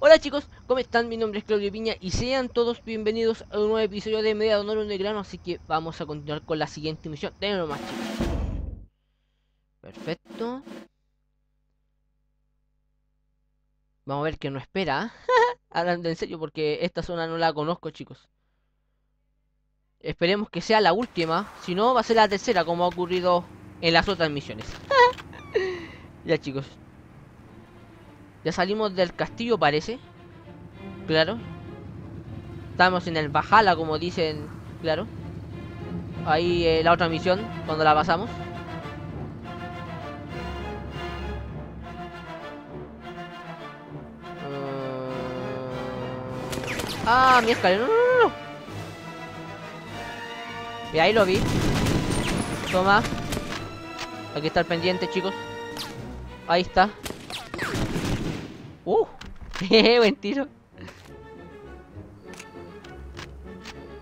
Hola chicos, ¿cómo están? Mi nombre es Claudio Piña y sean todos bienvenidos a un nuevo episodio de Media de Honor de Grano, así que vamos a continuar con la siguiente misión. Denlo más chicos. Perfecto. Vamos a ver qué nos espera. Hablando en serio, porque esta zona no la conozco chicos. Esperemos que sea la última, si no va a ser la tercera como ha ocurrido en las otras misiones. ya chicos, ya salimos del castillo, parece. Claro. Estamos en el Bajala, como dicen. Claro. Ahí eh, la otra misión, cuando la pasamos. Uh... Ah, mi escalera. Y ahí lo vi. Toma. Aquí está el pendiente, chicos. Ahí está. ¡Uh! ¡Buen tiro!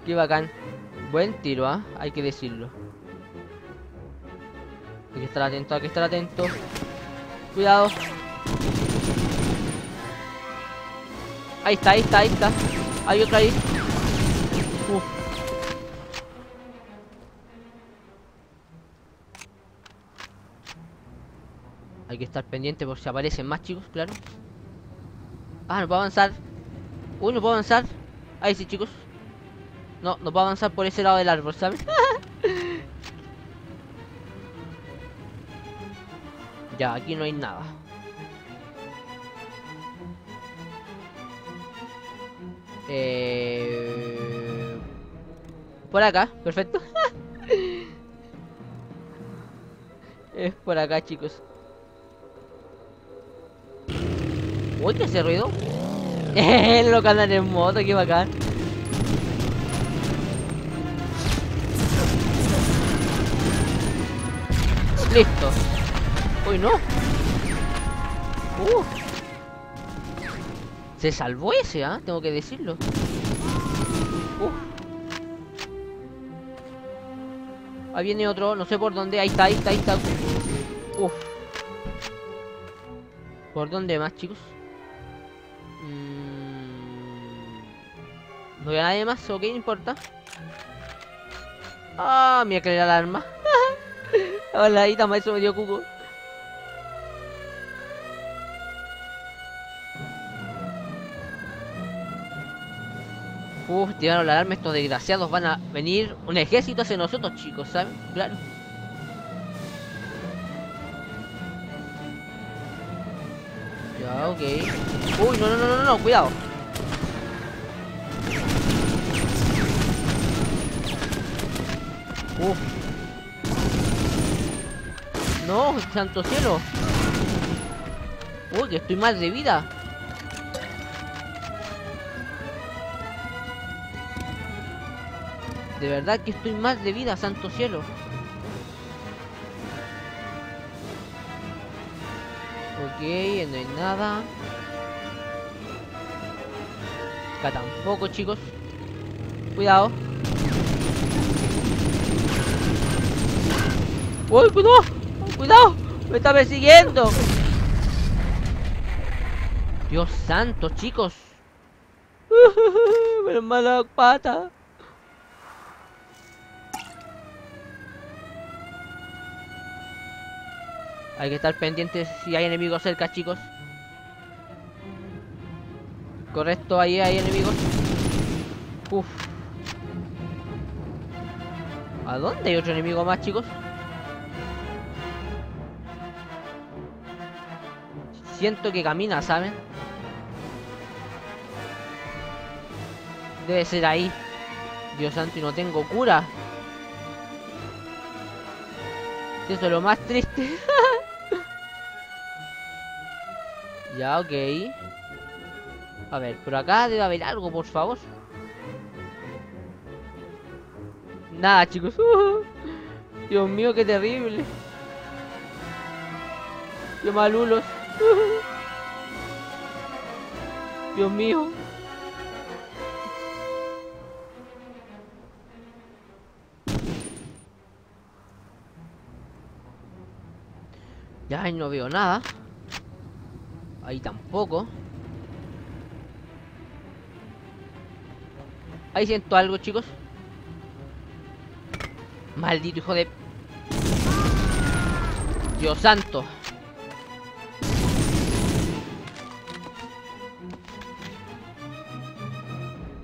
Qué bacán. Buen tiro, ¿ah? Hay que decirlo. Hay que estar atento, hay que estar atento. Cuidado. Ahí está, ahí está, ahí está. Hay otra ahí. Uf. Hay que estar pendiente por si aparecen más chicos, claro. Ah, no puedo avanzar. Uy, no puedo avanzar. Ahí sí, chicos. No, no puedo avanzar por ese lado del árbol, ¿sabes? ya, aquí no hay nada. Eh... Por acá, perfecto. es por acá, chicos. Uy, ¿qué ese ruido? Lo que andan en moto, qué bacán. Listo. Uy, no. Uh. Se salvó ese, ¿ah? Tengo que decirlo. Uh. Ahí viene otro, no sé por dónde. Ahí está, ahí está, ahí está. Uf. ¿Por dónde más, chicos? No veo a nadie más, ok, no importa. Ah, mira que era el arma. Hola, ahí también eso me dio cuco. Uf, tiraron la alarma, estos desgraciados van a venir un ejército hacia nosotros, chicos, ¿saben? Claro. Ya, ok. Uy, no, no, no, no, no, cuidado. Uf. No, santo cielo. Uy, que estoy mal de vida. De verdad que estoy mal de vida, santo cielo. Ok, no hay nada. Tampoco, chicos. Cuidado. ¡Uy, cuidado! ¡Cuidado! ¡Me está persiguiendo! Dios santo, chicos. Me mala pata. Hay que estar pendientes si hay enemigos cerca, chicos. Correcto, ahí hay enemigos. Uf. ¿A dónde hay otro enemigo más, chicos? Siento que camina, ¿saben? Debe ser ahí. Dios santo, y no tengo cura. Eso es lo más triste. ya, ok. A ver, por acá debe haber algo, por favor. Nada, chicos. Dios mío, qué terrible. Qué malulos. Dios mío. Ya no veo nada. Ahí tampoco. Ahí siento algo, chicos. Maldito hijo de... Dios santo.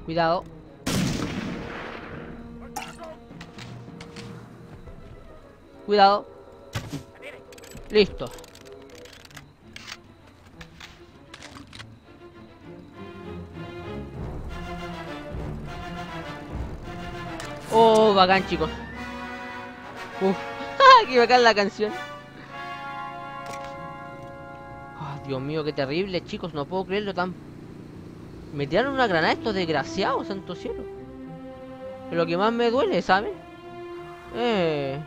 Cuidado. Cuidado. Listo. Oh, bacán, chicos. Uf, qué bacán la canción. Oh, Dios mío, qué terrible, chicos. No puedo creerlo tan... Me tiraron una granada estos desgraciados, santo cielo. Lo que más me duele, ¿saben? Eh...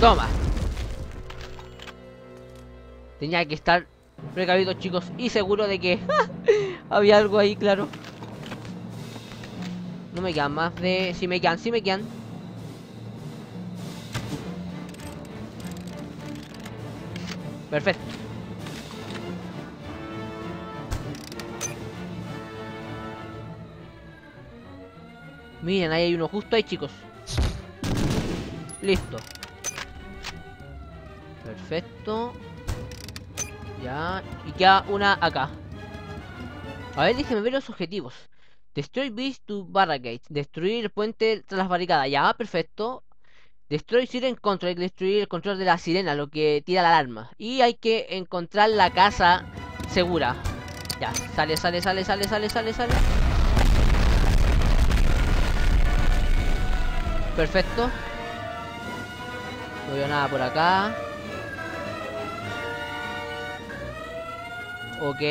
Toma. Tenía que estar precavido, chicos, y seguro de que había algo ahí, claro. No me quedan más de... Si me quedan, si me quedan. Perfecto. Miren, ahí hay uno justo ahí, chicos. Listo. Perfecto. Ya. Y queda una acá. A ver, déjenme ver los objetivos. Destroy beast to barricades. Destruir el puente tras las barricadas. Ya, perfecto. Destroy siren control. Hay que destruir el control de la sirena, lo que tira la alarma. Y hay que encontrar la casa segura. Ya, sale, sale, sale, sale, sale, sale, sale. Perfecto. No veo nada por acá. Ok.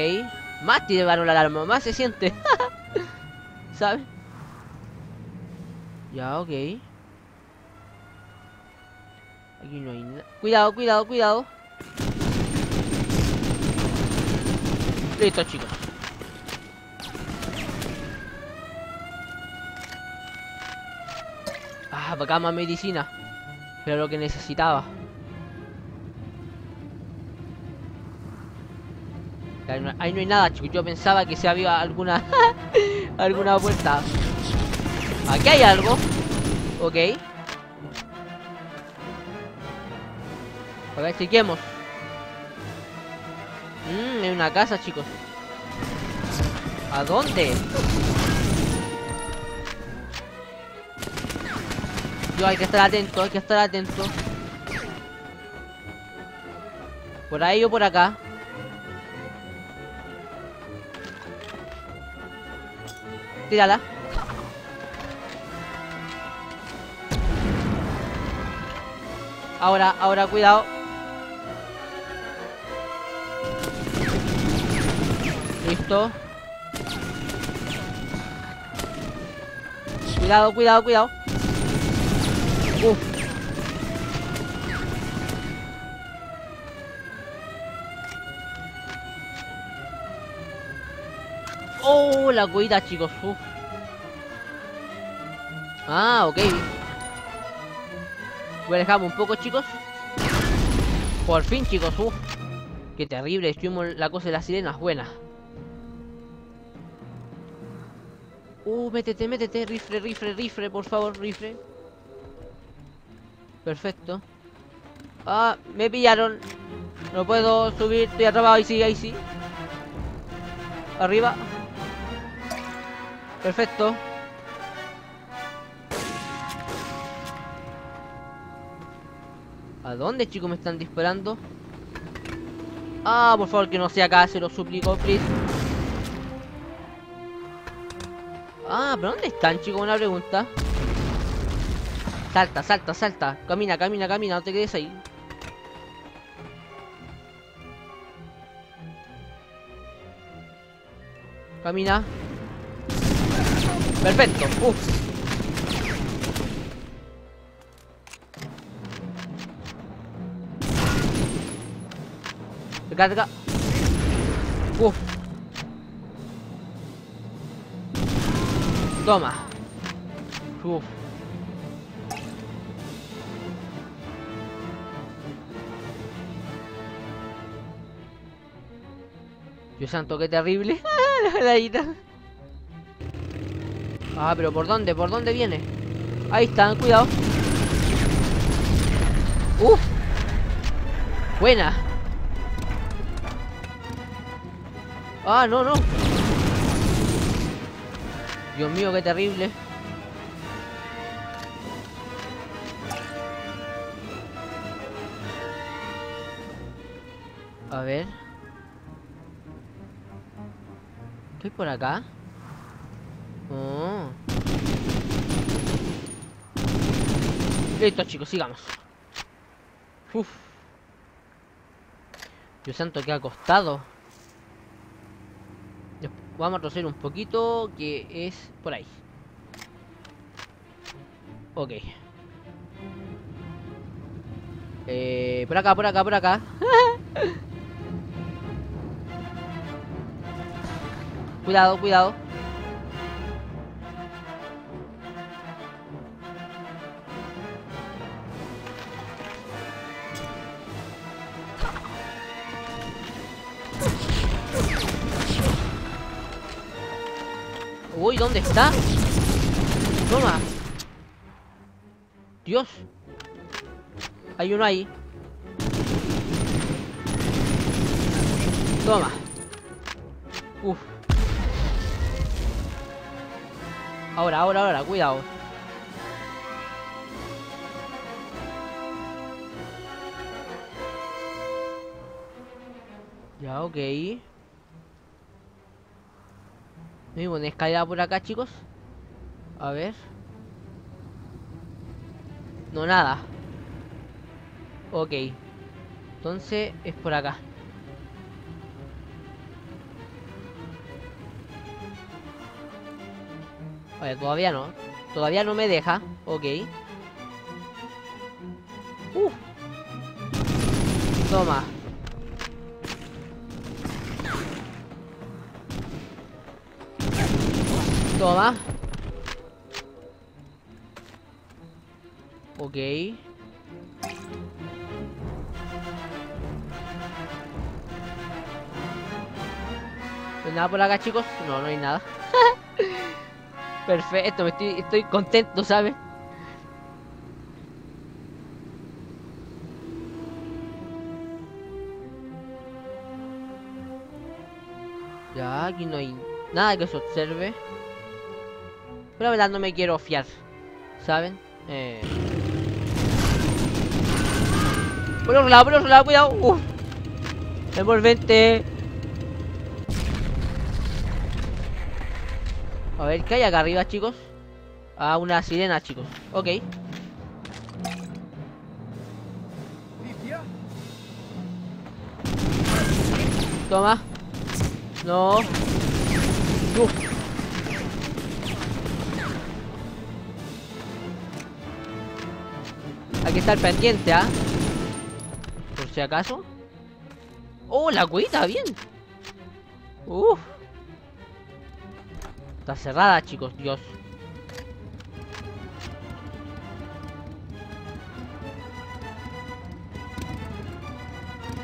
Más tiene varón la alarma, más se siente. ¿Sabes? Ya, ok. Aquí no hay nada. Cuidado, cuidado, cuidado. Listo, chicos. Ah, acá más medicina. Pero lo que necesitaba. Ahí no, hay nada, chicos. Yo pensaba que se había alguna... alguna puerta. Aquí hay algo. Ok. A ver, chequemos. Mmm, hay una casa, chicos. ¿A dónde? Yo hay que estar atento, hay que estar atento. Por ahí o por acá. Tírala. Ahora, ahora, cuidado. Listo. Cuidado, cuidado, cuidado. La cuida, chicos. Ah, ok. Voy a alejarme un poco, chicos. Por fin, chicos. Uf. Qué terrible. Estuvimos la cosa de las sirenas. Buena. Uh, métete, métete. Rifle, rifle, rifle, por favor, rifle. Perfecto. Ah, me pillaron. No puedo subir. Estoy atrapado. Ahí sí, ahí sí. Arriba. Perfecto. ¿A dónde, chicos, me están disparando? Ah, por favor, que no sea acá, se lo suplico, please. Ah, ¿pero dónde están, chicos? Una pregunta. Salta, salta, salta. Camina, camina, camina, no te quedes ahí. Camina. Perfecto. Uf. Acá. Uf. Toma. Uf. Dios santo, qué terrible. la heladita. Ah, pero ¿por dónde? ¿Por dónde viene? Ahí están, cuidado. Uf. Buena. Ah, no, no. Dios mío, qué terrible. A ver. Estoy por acá. Oh. Listo, chicos, sigamos. Uf. Dios santo, que ha costado. Vamos a retroceder un poquito, que es por ahí. Ok. Eh, por acá, por acá, por acá. cuidado, cuidado. ¿Dónde está? Toma. Dios. Hay uno ahí. Toma. Uf. Ahora, ahora, ahora, cuidado. Ya, ok. Hay una escalera por acá, chicos. A ver. No, nada. Ok. Entonces es por acá. Vale, todavía no. Todavía no me deja. Ok. Uh. Toma. Toma. Ok. ¿No hay nada por acá, chicos? No, no hay nada. Perfecto, me estoy, estoy contento, ¿sabes? Ya, aquí no hay nada que se observe. Pero la verdad no me quiero fiar. ¿Saben? Eh... Por otro lado, por otro lado, cuidado. Uf. Envolvente. A ver, ¿qué hay acá arriba, chicos? Ah, una sirena, chicos. Ok. Toma. No. Uf. Estar pendiente, ¿ah? Por si acaso. ¡Oh, la cuita! ¡Bien! ¡Uf! Está cerrada, chicos, Dios.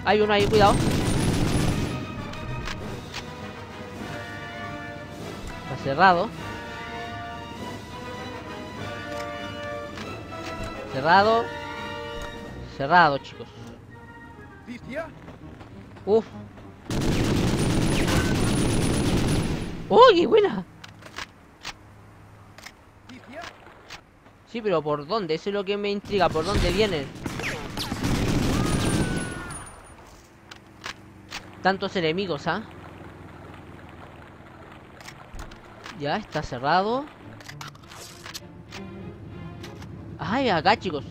Hay uno ahí, cuidado. Está cerrado. Cerrado. Cerrado, chicos. Uf. ¡Uy, buena! Sí, pero ¿por dónde? Eso es lo que me intriga. ¿Por dónde vienen? Tantos enemigos, ¿ah? Ya, está cerrado. Ay, acá, chicos.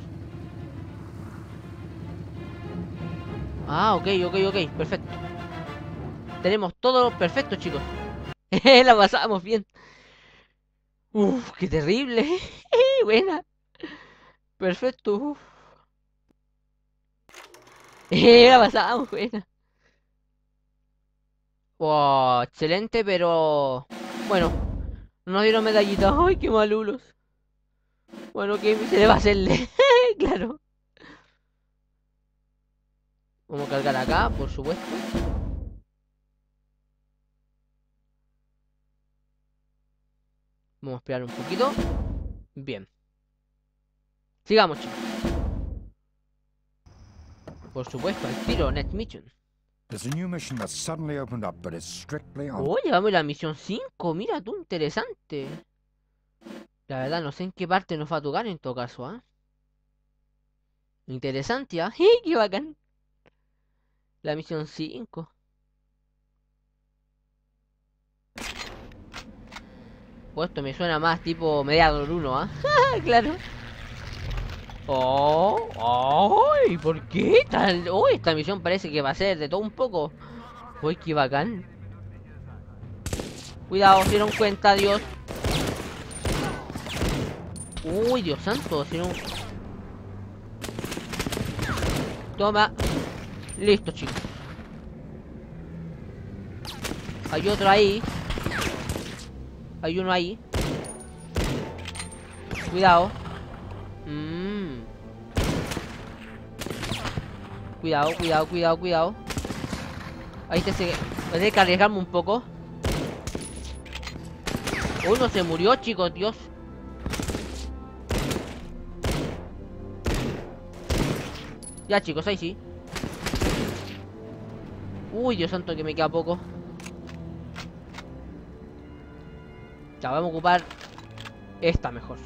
Ah, ok, ok, ok, perfecto. Tenemos todo perfecto, chicos. La pasamos bien. Uf, qué terrible. Buena. Perfecto. La pasamos, buena. Wow, excelente, pero... Bueno, no nos dieron medallitas. Ay, qué malulos. Bueno, ¿qué se le va a hacerle? claro. Vamos a cargar acá, por supuesto. Vamos a esperar un poquito. Bien. Sigamos, chicos. Por supuesto, el tiro, Net Mission. There's a new mission that's suddenly opened up, but it's strictly on. Oye, vamos a la misión 5. Mira tú, interesante. La verdad, no sé en qué parte nos va a tocar en todo caso, ¿ah? Interesante, ¿ah? ¡Qué bacán! La misión 5. Pues esto me suena más tipo Mediador 1, ¿ah? claro. Oh, oh, ¿y por qué tal? Oh, esta misión parece que va a ser de todo un poco. Uy, qué bacán. Cuidado, se dieron cuenta, Dios. Uy, Dios santo, si no... Toma. Listo, chicos. Hay otro ahí. Hay uno ahí. Cuidado. Mmm. Cuidado, cuidado, cuidado, cuidado. Ahí te sigue. Voy a arriesgarme un poco. Uno se murió, chicos, Dios. Ya, chicos, ahí sí. Uy, Dios santo, que me queda poco. Ya, vamos a ocupar esta mejor.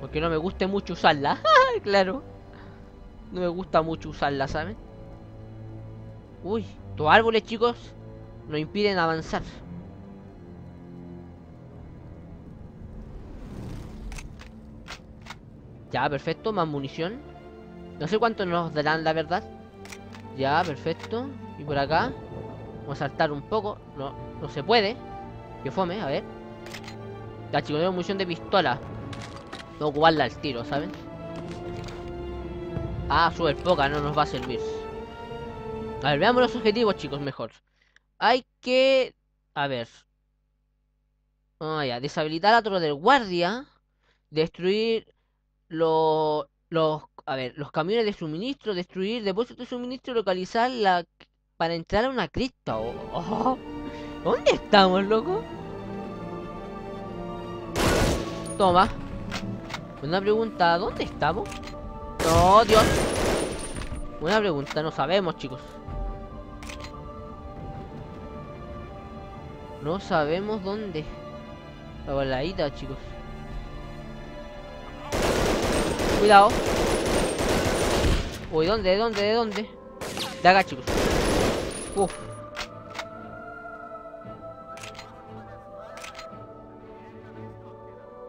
Porque no me guste mucho usarla. claro. No me gusta mucho usarla, ¿saben? Uy, estos árboles, chicos, nos impiden avanzar. Ya, perfecto, más munición. No sé cuánto nos darán, la verdad. Ya, perfecto. Y por acá. Vamos a saltar un poco. No, no se puede. Que fome, a ver. Ya, chicos, tengo munición de pistola. Que ocuparla al tiro, ¿saben? Ah, súper poca, no nos va a servir. A ver, veamos los objetivos, chicos, mejor. Hay que... A ver. Ah, ya. Deshabilitar a torre del guardia. Destruir los... Los... A ver, los camiones de suministro. Destruir depósitos de suministro. Localizar la... Para entrar a una cripta. Oh, oh. ¿Dónde estamos, loco? Toma. Una pregunta, ¿dónde estamos? No, Dios. Una pregunta, no sabemos, chicos. No sabemos dónde. La baladita, chicos. Cuidado. Uy, ¿dónde? ¿De dónde? ¿De dónde? De acá. Uf.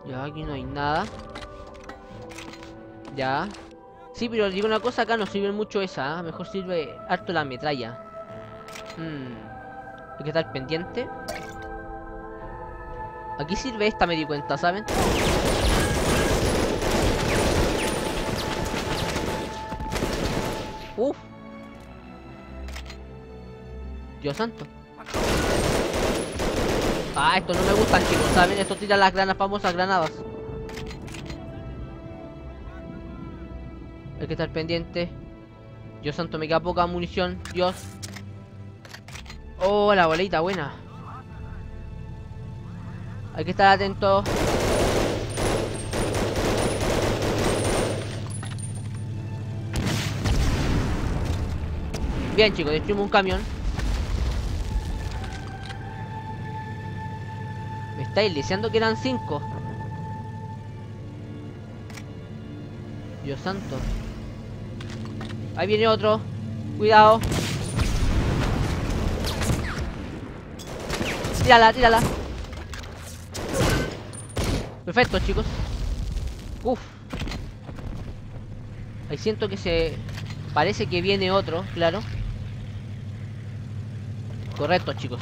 Ya, aquí no hay nada. Ya. Sí, pero digo una cosa, acá no sirve mucho esa. ¿ah? Mejor sirve harto la metralla. Hmm. Hay que estar pendiente. Aquí sirve esta, me di cuenta, ¿saben? Dios santo. Ah, esto no me gustan, chicos, ¿saben? Esto tira las granas famosas granadas. Hay que estar pendiente. Dios santo, me queda poca munición. Dios. Oh, la bolita buena. Hay que estar atento. Bien, chicos, destruimos un camión. Estáis diciendo que eran cinco. Dios santo. Ahí viene otro. Cuidado. Tírala, tírala. Perfecto, chicos. Uf. Ahí siento que se... Parece que viene otro, claro. Correcto, chicos.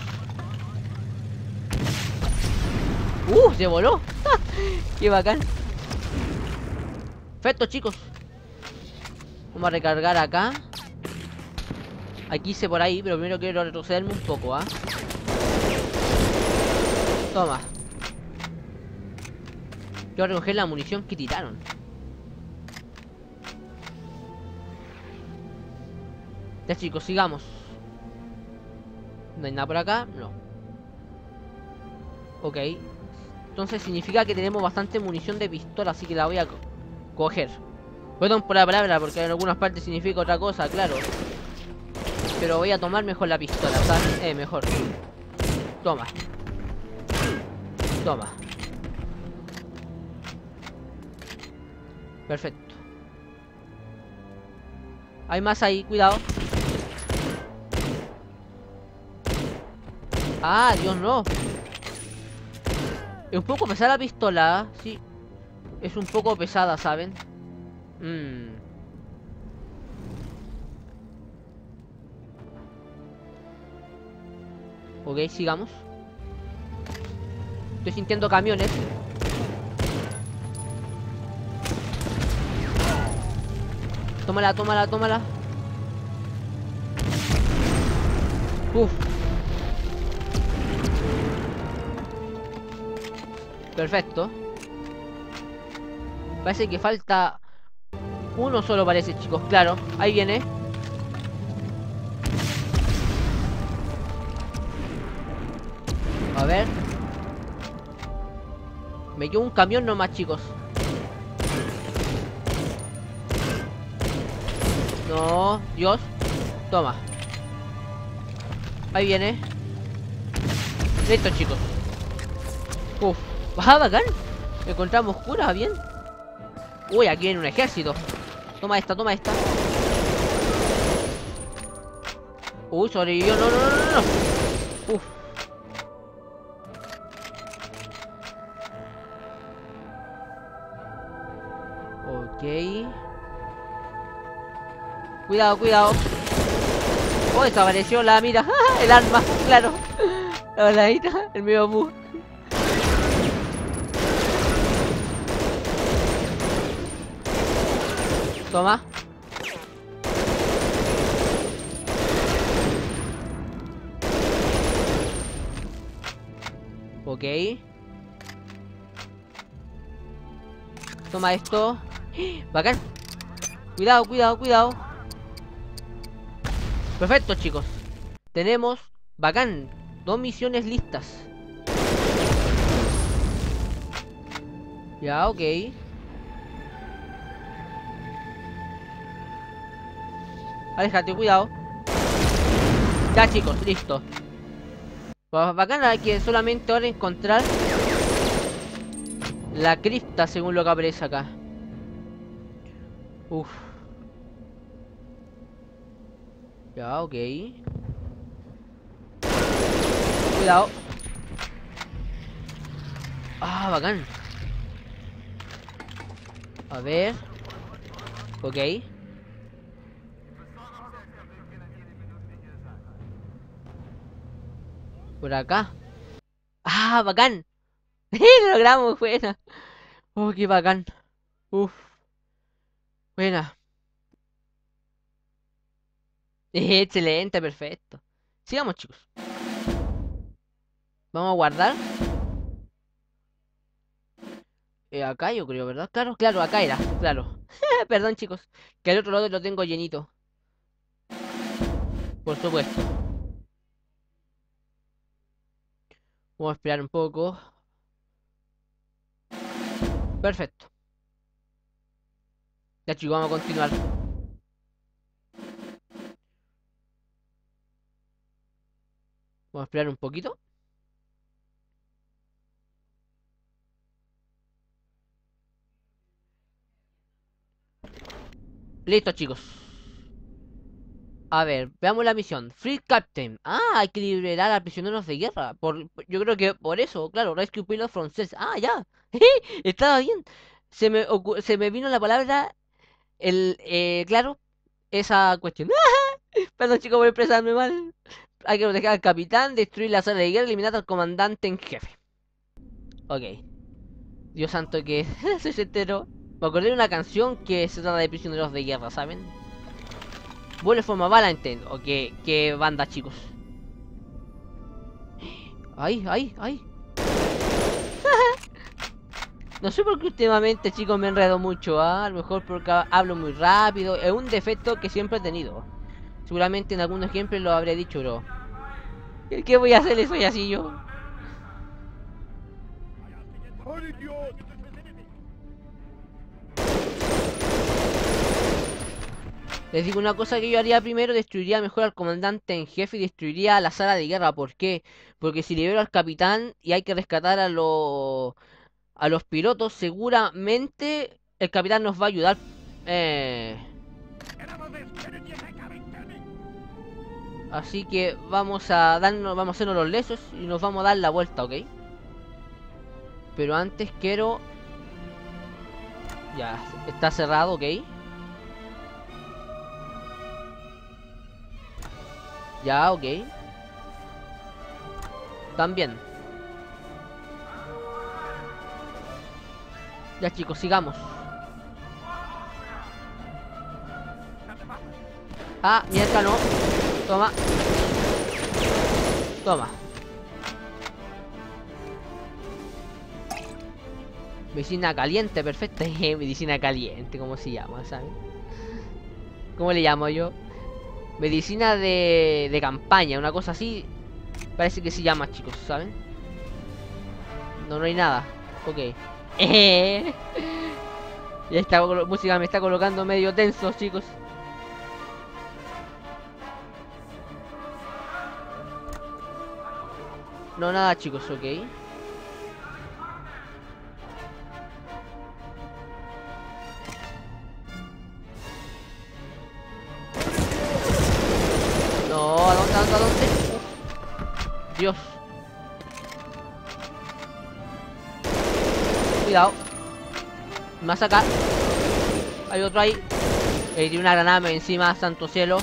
¡Uh! Se voló. ¡Qué bacán! Perfecto, chicos. Vamos a recargar acá. Aquí hice por ahí, pero primero quiero retrocederme un poco, ¿ah? Quiero recoger la munición que tiraron. Ya chicos, sigamos. No hay nada por acá, no. Ok. Entonces significa que tenemos bastante munición de pistola, así que la voy a co- coger. Perdón por la palabra, porque en algunas partes significa otra cosa, claro. Pero voy a tomar mejor la pistola, ¿sabes? Eh, mejor. Toma. Toma. Perfecto. Hay más ahí, cuidado. Ah, Dios no. Es un poco pesada la pistola, sí. Es un poco pesada, ¿saben? Mmm. Ok, sigamos. Estoy sintiendo camiones. Tómala, tómala, tómala. Uf. Perfecto. Parece que falta uno solo parece, chicos. Claro, ahí viene. A ver. Me quedó un camión nomás, chicos. No, Dios. Toma. Ahí viene. Listo, chicos. Uf. Ah, bacán. Encontramos cura, bien. Uy, aquí viene un ejército. Toma esta, toma esta. Uy, sobrevivió. No, no, no, no, no. Uf. Ok. Cuidado, cuidado. Oh, desapareció la mira. El arma, claro. La baladita, el medio Toma. Ok. Toma esto. Bacán. Cuidado, cuidado, cuidado. Perfecto, chicos. Tenemos, bacán, dos misiones listas. Ya, ok. Aléjate, cuidado. Ya, chicos, listo. Pues bacán hay que solamente ahora encontrar la cripta según lo que aparece acá. Uf. Ya, ok. Cuidado. Ah, bacán. A ver. Ok. Por acá. Ah, bacán. Lo logramos, buena. Oh, qué bacán. Uf. Buena. Excelente, perfecto. Sigamos, chicos. Vamos a guardar. Eh, acá yo creo, ¿verdad? Claro, claro, acá era, claro. Perdón, chicos. Que al otro lado lo tengo llenito. Por supuesto. Vamos a esperar un poco. Perfecto. Ya chicos, vamos a continuar. Vamos a esperar un poquito. Listo, chicos. A ver, veamos la misión. Free Captain. Ah, hay que liberar a prisioneros de guerra. Por, yo creo que por eso, claro, Rescue Pilot francés. Ah, ya. Estaba bien. Se me, se me vino la palabra, el, eh, claro, esa cuestión. Perdón, chicos, por expresarme mal. Hay que proteger al capitán, destruir la sala de guerra, eliminar al comandante en jefe. Ok. Dios santo que soy entero. Me acordé de una canción que se trata de prisioneros de guerra, ¿saben? Vuelve forma Valentine. O qué, qué banda, chicos. Ay, ay, ay. No sé por qué últimamente, chicos, me enredo mucho, ¿ah? A lo mejor porque hablo muy rápido. Es un defecto que siempre he tenido. Seguramente en algunos ejemplos lo habré dicho, bro. ¿Qué voy a hacer? Soy así yo. Les digo una cosa que yo haría primero, destruiría mejor al comandante en jefe y destruiría la sala de guerra. ¿Por qué? Porque si libero al capitán y hay que rescatar a los a los pilotos, seguramente el capitán nos va a ayudar. Eh... Así que vamos a darnos, vamos a hacernos los lesos y nos vamos a dar la vuelta, ¿ok? Pero antes quiero... Ya, está cerrado, ¿ok? Ya, ok. También. Ya chicos, sigamos. Ah, mierda no. Toma. Toma. Medicina caliente, perfecta. Medicina caliente, ¿cómo se llama? ¿Saben? ¿Cómo le llamo yo? Medicina de, de campaña, una cosa así. Parece que se llama, chicos, ¿saben? No, no hay nada. Ok. y esta música me está colocando medio tenso, chicos. No, nada, chicos, ok. Más acá. Hay otro ahí. Eh, tiene una granada encima, santo cielo.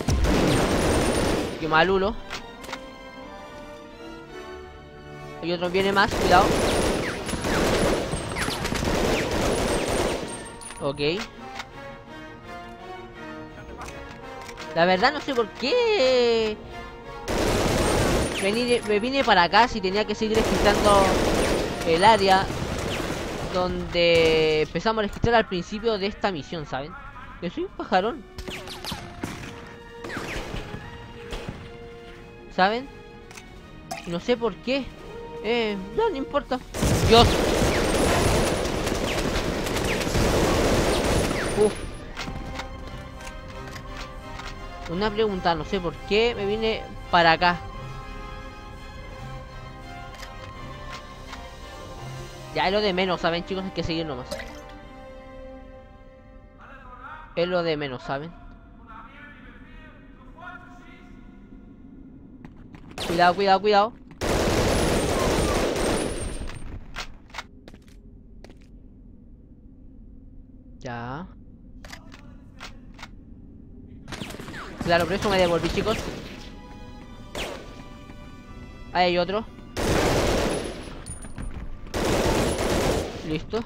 Qué malulo. Hay otro viene más, cuidado. Ok. La verdad no sé por qué me vine para acá si tenía que seguir registrando el área donde empezamos a registrar al principio de esta misión, ¿saben? Que soy un pajarón. ¿Saben? No sé por qué. Eh, no, importa. Dios. Una pregunta, no sé por qué me vine para acá. Ya es lo de menos, ¿saben, chicos? Hay que seguir nomás. Es lo de menos, ¿saben? Cuidado, cuidado, cuidado. Ya. Claro, por eso me devolví, chicos. Ahí hay otro. Listo.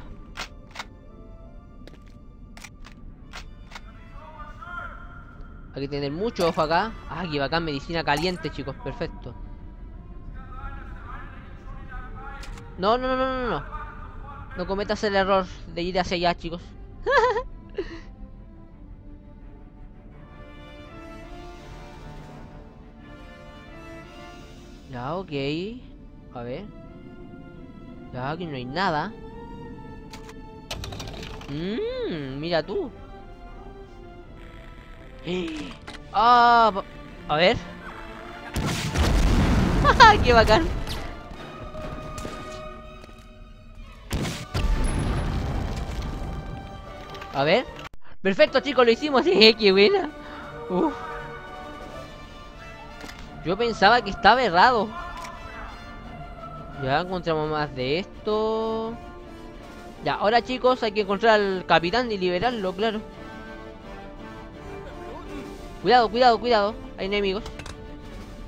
Hay que tener mucho ojo acá. Ah, aquí va acá medicina caliente, chicos. Perfecto. No, no, no, no, no, no. Cometas el error de ir hacia allá, chicos. ya, ok. A ver. Ya, aquí no hay nada. Mmm, mira tú. Ah, a ver. ¡Qué bacán! A ver. Perfecto, chicos, lo hicimos. ¡Qué buena! Yo pensaba que estaba errado. Ya encontramos más de esto. Ya, ahora chicos, hay que encontrar al capitán y liberarlo, claro. Cuidado, cuidado, cuidado. Hay enemigos.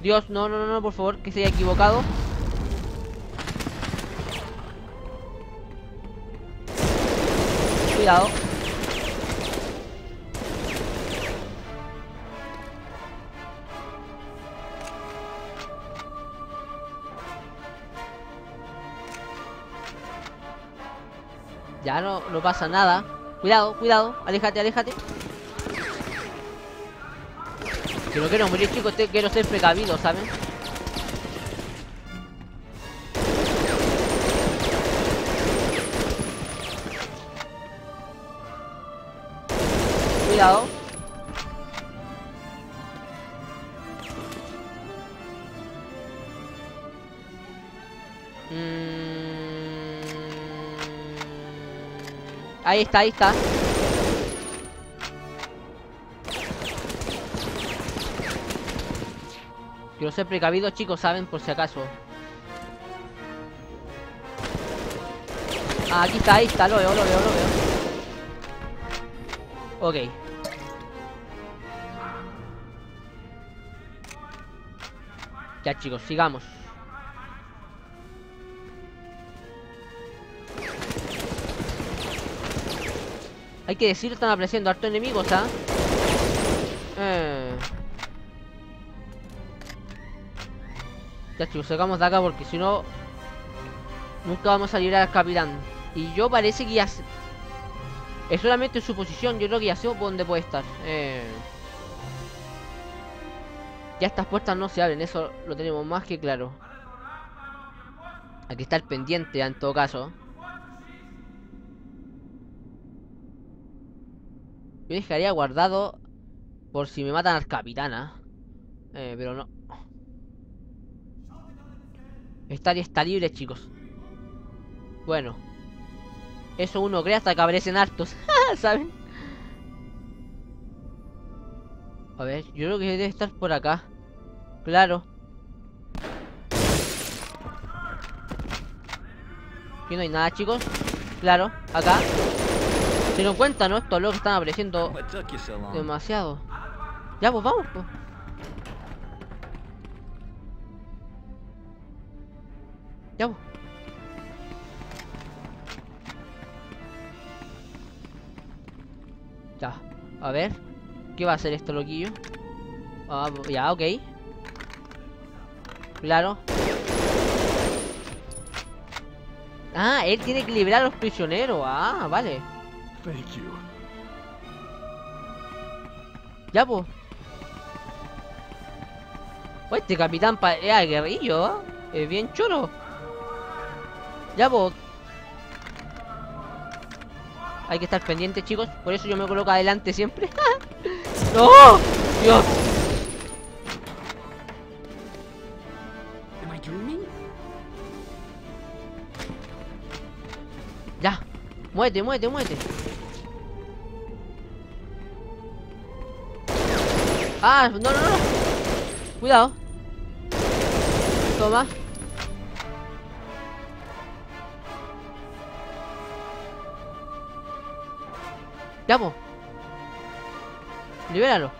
Dios, no, no, no, no, por favor, que se haya equivocado. Cuidado. Ya no, no pasa nada. Cuidado, cuidado. Aléjate, aléjate. Que no quiero morir, chicos. Quiero ser precavido, ¿saben? Ahí está, ahí está. Quiero ser precavido, chicos, ¿saben? Por si acaso. Ah, aquí está, ahí está, lo veo, lo veo, lo veo. Ok. Ya, chicos, sigamos. Hay que decir, están apareciendo hartos enemigos, ¿ah? Eh. Ya chicos, sacamos de acá porque si no... Nunca vamos a librar al capitán. Y yo parece que ya... sé- Es solamente su posición, yo creo que ya sé dónde puede estar. Eh... Ya estas puertas no se abren, eso lo tenemos más que claro. Hay que estar pendiente en todo caso. Yo dejaría guardado por si me matan al capitán, ¿ah? Eh, pero no. Esta área está libre, chicos. Bueno. Eso uno cree hasta que aparecen hartos. ¿Saben? A ver, yo creo que debe estar por acá. Claro. Aquí no hay nada, chicos. Claro, acá. Se dieron cuenta, ¿no? Estos locos están apareciendo demasiado. Ya, pues vamos, pues. Ya, pues. Ya, a ver. ¿Qué va a hacer esto, loquillo? Ah, ya, ok. Claro. Ah, él tiene que liberar a los prisioneros. Ah, vale. Thank you. Ya, pues. Pues este capitán pa es aguerrillo, ¿eh? Es bien choro. Ya, pues. Hay que estar pendiente, chicos. Por eso yo me coloco adelante siempre. ¡No! ¡Dios! Ya. Muévete, muévete, muévete. Ah, no, no, no. Cuidado. Toma. Po. Libéralo.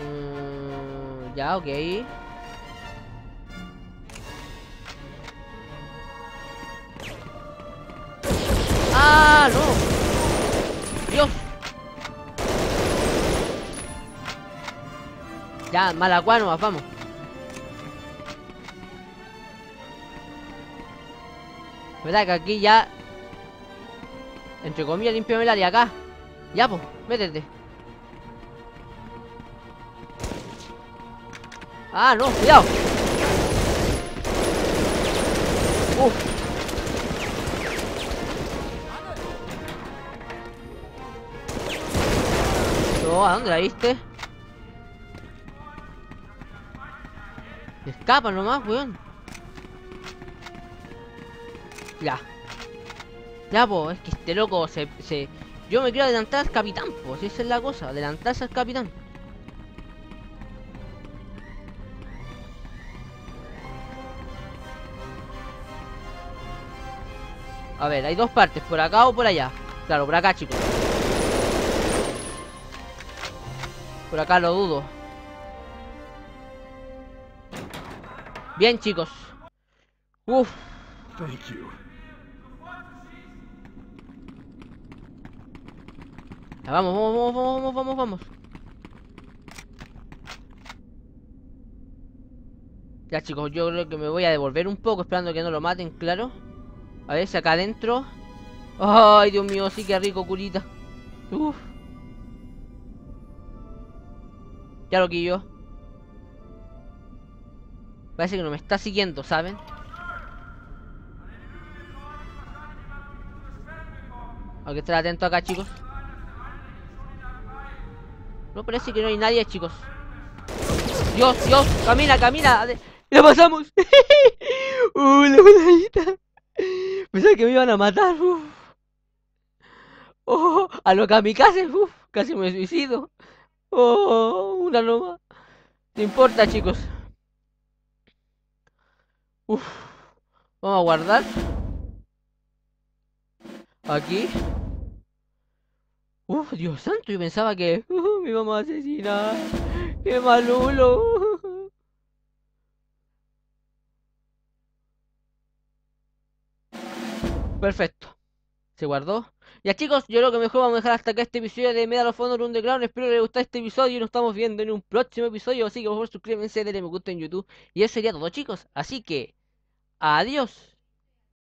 Mm, ya, ok. Ya, malacuano, vamos. ¿Verdad que aquí ya... Entre comillas, limpio el área acá. Ya, pues, métete. Ah, no, cuidado. Uf. No, ¿a dónde la viste? Escapa nomás, weón. Ya. Ya, pues, es que este loco se, se... Yo me quiero adelantar al capitán, pues, esa es la cosa, adelantarse al capitán. A ver, hay dos partes, por acá o por allá. Claro, por acá, chicos. Por acá lo dudo. Bien, chicos. Uf. Thank you. Ya, vamos, vamos, vamos, vamos, vamos, vamos. Ya chicos, yo creo que me voy a devolver un poco esperando que no lo maten, claro. A ver si acá adentro. Ay, Dios mío, sí que rico, curita. Uf. Ya lo yo. Parece que no me está siguiendo, ¿saben? Hay que estar atento acá, chicos. No parece que no hay nadie, chicos. Dios, Dios, camina, camina. ¡La pasamos! ¡Uh, la voladita! Pensaba que me iban a matar. Uf. Oh, a lo kamikaze, uf, casi me suicido. Oh, una loma. No importa, chicos. Uf. Vamos a guardar. Aquí. Uf, Dios santo, yo pensaba que uh, me íbamos a asesinar. ¡Qué malulo! Perfecto. Se guardó. Ya chicos, yo creo que mejor vamos a dejar hasta acá este episodio de Medal of Honor Underground. Espero que les guste este episodio y nos estamos viendo en un próximo episodio. Así que por favor suscríbanse, denle me gusta en YouTube. Y eso sería todo chicos. Así que, adiós.